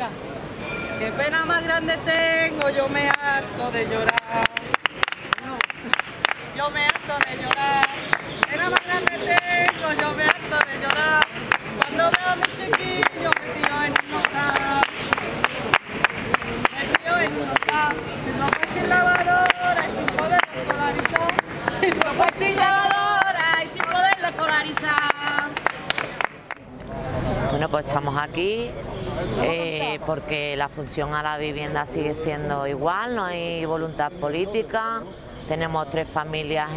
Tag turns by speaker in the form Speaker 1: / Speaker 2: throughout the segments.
Speaker 1: Qué pena más grande tengo, yo me harto de llorar. Yo me harto de llorar. Pena más grande tengo, yo me harto de llorar. Cuando veo a mi chiquillo metido en un hogar. Metido en un hogar. Sin ropa y sin lavadora y sin poder escolarizar. Sin ropa y sin lavadora y sin poder escolarizar.
Speaker 2: Bueno, pues estamos aquí eh, porque la función a la vivienda sigue siendo igual, no hay voluntad política, tenemos tres familias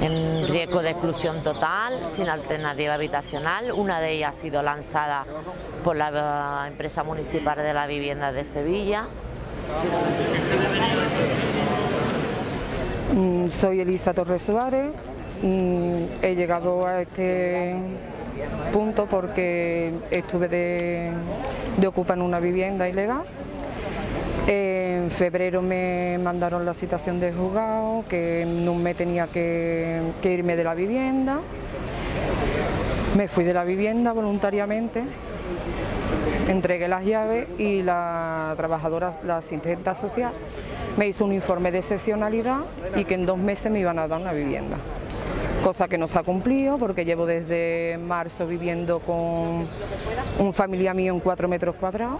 Speaker 2: en, riesgo de exclusión total, sin alternativa habitacional, una de ellas ha sido lanzada por la empresa municipal de la vivienda de Sevilla.
Speaker 3: Mm, Soy Elisa Torres Suárez, Mm, he llegado a este punto porque estuve de, de una vivienda ilegal. En febrero me mandaron la citación de juzgado, que un mes tenía que, que irme de la vivienda. Me fui de la vivienda voluntariamente, entregué las llaves y la trabajadora, la asistente social, me hizo un informe de excepcionalidad y que en dos meses me iban a dar una vivienda cosa que no se ha cumplido porque llevo desde marzo viviendo con un familia mío en cuatro metros cuadrados,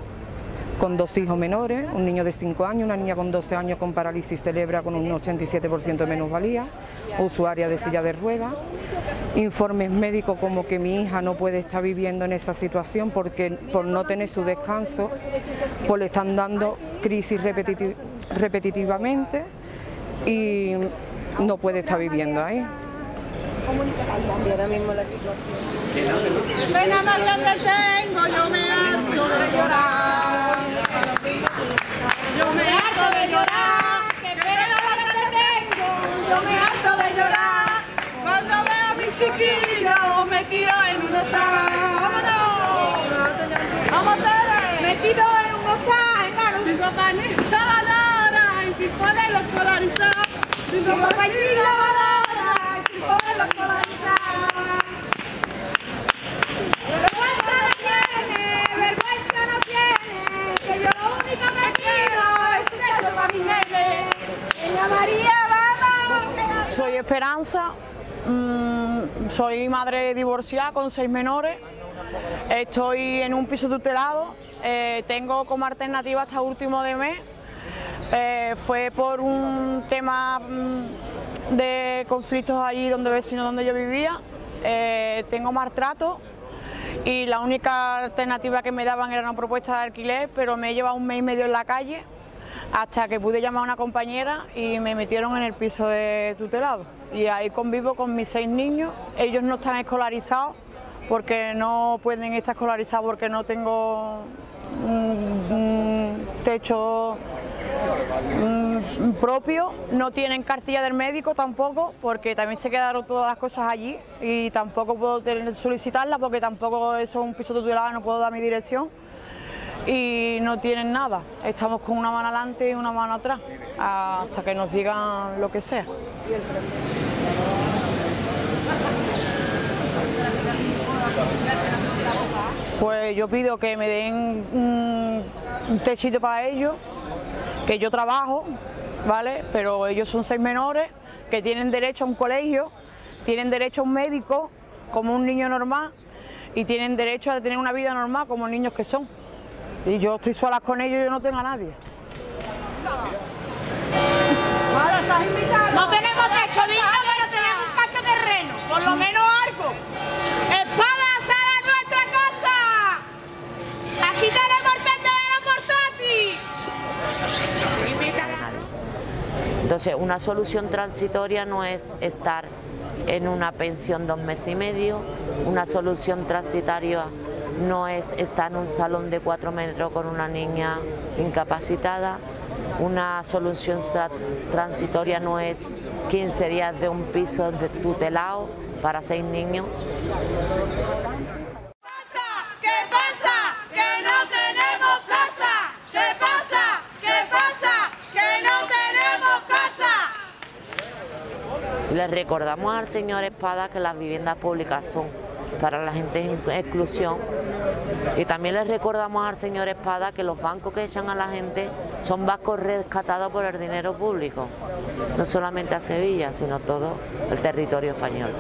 Speaker 3: con dos hijos menores, un niño de 5 años, una niña con 12 años con parálisis cerebral con un 87% de menosvalía, usuaria de silla de ruedas, informes médicos como que mi hija no puede estar viviendo en esa situación porque por no tener su descanso, pues le están dando crisis repetitiv repetitivamente y no puede estar viviendo ahí.
Speaker 1: Y ahora mismo la situación. Pena más grande tengo, yo me harto de llorar. Yo me harto de llorar. Qué pena más grande tengo, yo me harto de llorar. Cuando veo a mi chiquillo metido en un hostal. ¡Vámonos! ¡Vamos todos! Metido en un hostal, claro, sin ropa ni lavadora y sin poderlo escolarizar. Sin ropa ni lavadora
Speaker 4: Soy Esperanza, mm, soy madre divorciada con seis menores, estoy en un piso tutelado, eh, tengo como alternativa hasta último de mes, eh, fue por un tema mm, de conflictos allí donde vecino donde yo vivía, eh, tengo maltrato y la única alternativa que me daban era una propuesta de alquiler, pero me he llevado un mes y medio en la calle hasta que pude llamar a una compañera y me metieron en el piso de tutelado. Y ahí convivo con mis seis niños, ellos no están escolarizados porque no pueden estar escolarizados porque no tengo un, techo propio, no tienen cartilla del médico tampoco, porque también se quedaron todas las cosas allí y tampoco puedo solicitarla porque tampoco eso es un piso tutelado, no puedo dar mi dirección y no tienen nada. Estamos con una mano adelante y una mano atrás hasta que nos digan lo que sea. Pues yo pido que me den un techito para ellos, que yo trabajo, ¿vale? Pero ellos son seis menores que tienen derecho a un colegio, tienen derecho a un médico como un niño normal y tienen derecho a tener una vida normal como niños que son. Y yo estoy sola con ellos yo no tengo a nadie.
Speaker 2: Entonces, una solución transitoria no es estar en una pensión dos meses y medio, una solución transitoria no es estar en un salón de cuatro metros con una niña incapacitada, una solución tra- transitoria no es 15 días de un piso de tutelado para seis niños.
Speaker 5: ¿Qué pasa? ¡Que no tenemos casa! ¿Qué pasa? ¿Qué pasa? ¡Que no tenemos casa!
Speaker 2: Les recordamos al señor Espada que las viviendas públicas son para la gente en exclusión. Y también les recordamos al señor Espada que los bancos que echan a la gente son vascos rescatados por el dinero público, no solamente a Sevilla, sino todo el territorio español.